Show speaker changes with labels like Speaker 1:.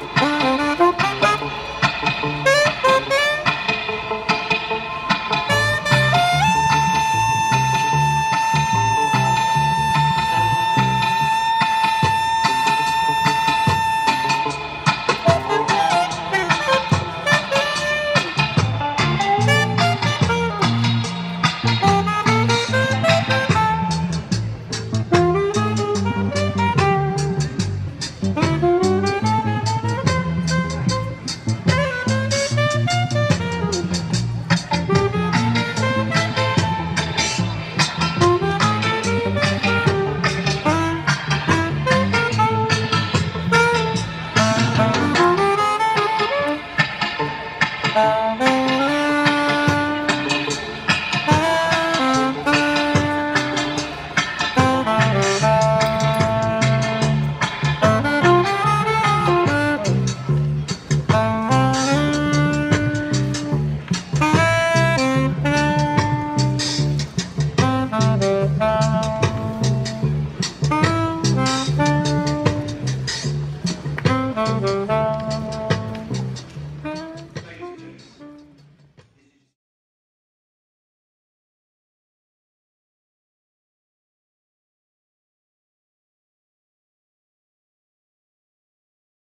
Speaker 1: Woo!